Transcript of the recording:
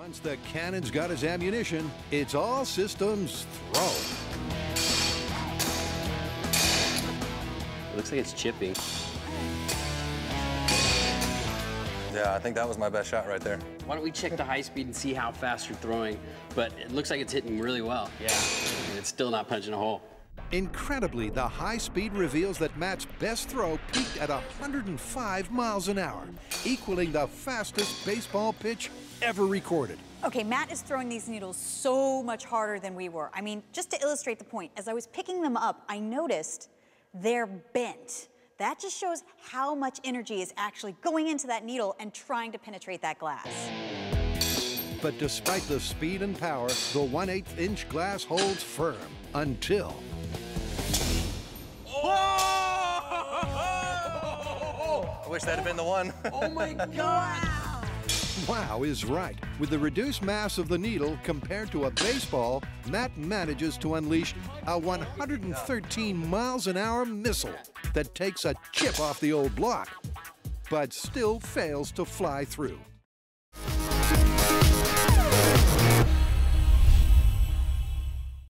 Once the cannon's got his ammunition, it's all systems throw. It looks like it's chipping. Yeah, I think that was my best shot right there. Why don't we check the high speed and see how fast you're throwing? But it looks like it's hitting really well. Yeah. And it's still not punching a hole. Incredibly, the high speed reveals that Matt's best throw peaked at 105 miles an hour, equaling the fastest baseball pitch ever recorded. Okay, Matt is throwing these needles so much harder than we were. I mean, just to illustrate the point, as I was picking them up, I noticed they're bent. That just shows how much energy is actually going into that needle and trying to penetrate that glass. But despite the speed and power, the 1 8 inch glass holds firm until. Oh! I wish that had been the one. Oh my God! Wow is right. With the reduced mass of the needle compared to a baseball, Matt manages to unleash a 113 miles an hour missile that takes a chip off the old block, but still fails to fly through.